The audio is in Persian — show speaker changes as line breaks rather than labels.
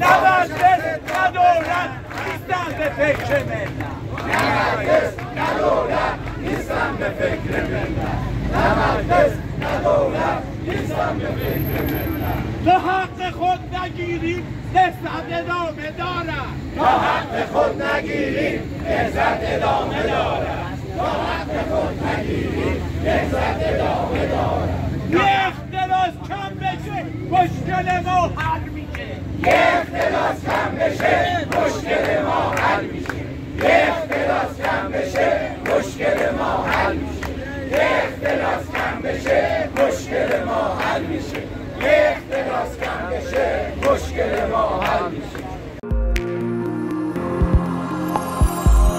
نه دولت نیستم به فکر ملت.
نه دولت نیستم به فکر ملت نه دولت نیستم به فکر ملت
تو حق خود نگیری نسبت ادامه دارد.
تا حق خود نگیریم عزت ادامه دارد. تا حق خود نگیریم عزت ادامه دارد.
یه اختلاس کم بشه مشکل ما حل میشه. بشه مشکل ما حل میشه.
یه اختلاس کم بشه مشکل ما حل میشه. یه اختلاس کم بشه مشکل ما حل میشه. یه اختلاس کم بشه مشکل ما حل میشه.